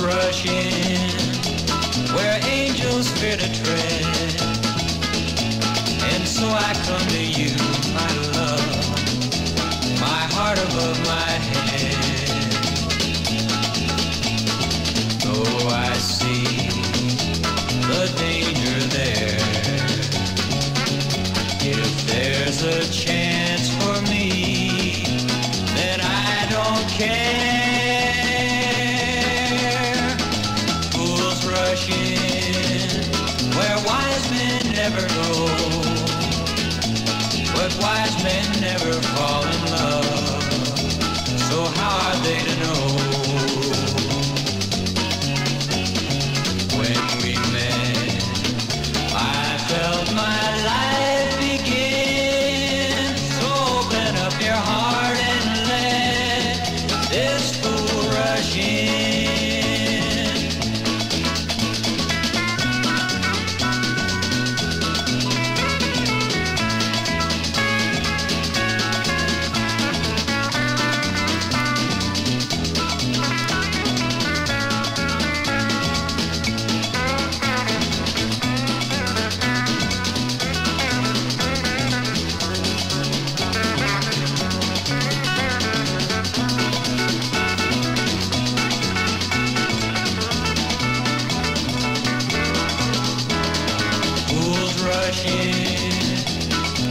rushing where angels fear to tread. And so I come to you, my love, my heart above my head. Though I see the danger there, if there's a chance. never. But wise men never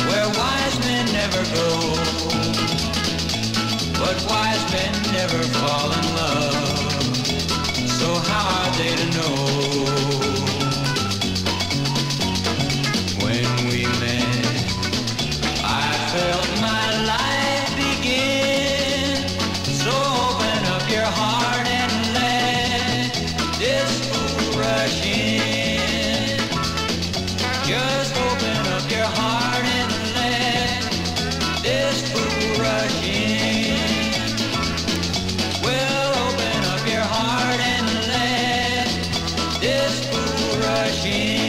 where wise men never go, but wise men never fall in. hard and let this fool rush in.